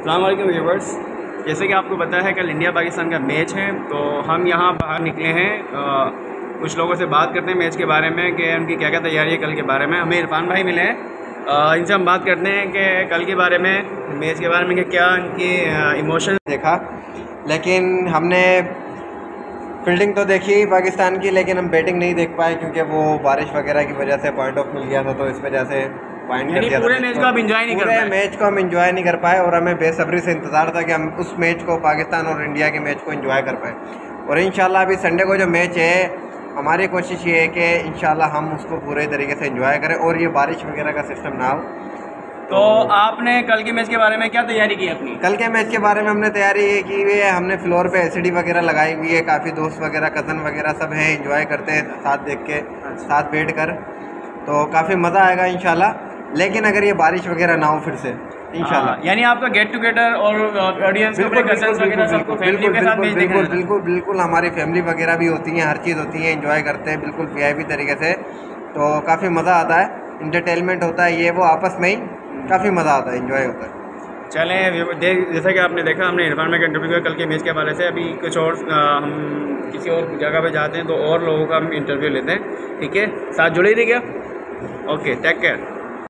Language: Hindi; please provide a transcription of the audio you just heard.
अल्लाम व्यूवर्स जैसे कि आपको पता है, कल इंडिया पाकिस्तान का मैच है तो हम यहाँ बाहर निकले हैं। कुछ लोगों से बात करते हैं मैच के बारे में, कि उनकी क्या क्या तैयारी है कल के बारे में। हमें इरफान भाई मिले हैं। इनसे हम बात करते हैं कि कल के बारे में मैच के बारे में कि क्या उनकी इमोशन देखा। लेकिन हमने फील्डिंग तो देखी पाकिस्तान की, लेकिन हम बैटिंग नहीं देख पाए, क्योंकि वो बारिश वगैरह की वजह से पॉइंट ऑफ़ मिल गया था तो इस वजह से पॉइंट कर दिया पूरे मैच को। आप इंजॉय नहीं कर पाए। मैच को हम इंजॉय नहीं कर पाए और हमें बेसब्री से इंतज़ार था कि हम उस मैच को पाकिस्तान और इंडिया के मैच को इंजॉय कर पाए। और इन अभी संडे को जो मैच है हमारी कोशिश ये है कि इन हम उसको पूरे तरीके से इंजॉय करें और ये बारिश वगैरह का सिस्टम ना हो। तो आपने कल के मैच के बारे में क्या तैयारी की अपनी? कल के मैच के बारे में हमने तैयारी ये की हुई है हमने फ्लोर पे एसिडी वगैरह लगाई हुई है काफ़ी दोस्त वगैरह कज़न वगैरह सब हैं इंजॉय करते हैं साथ देख के अच्छा। साथ बैठ कर तो काफ़ी मज़ा आएगा इन लेकिन अगर ये बारिश वगैरह ना हो फिर से इंशाल्लाह। हाँ, यानी आपका गेट टुगेदर और ऑडियंस बिल्कुल बिल्कुल बिल्कुल हमारी फैमिली वगैरह भी होती है हर चीज़ होती है इंजॉय करते हैं बिल्कुल वी तरीके से। तो काफ़ी मज़ा आता है इंटरटेनमेंट होता है ये वो आपस में ही काफ़ी मज़ा आता है इन्जॉय होता है। चलें जैसा कि आपने देखा हमने इरफान में इंटरव्यू किया कल के मैच के हवाले से अभी कुछ और हम किसी और जगह पे जाते हैं तो और लोगों का हम इंटरव्यू लेते हैं ठीक है? साथ जुड़े ही रहिएगा ओके टेक केयर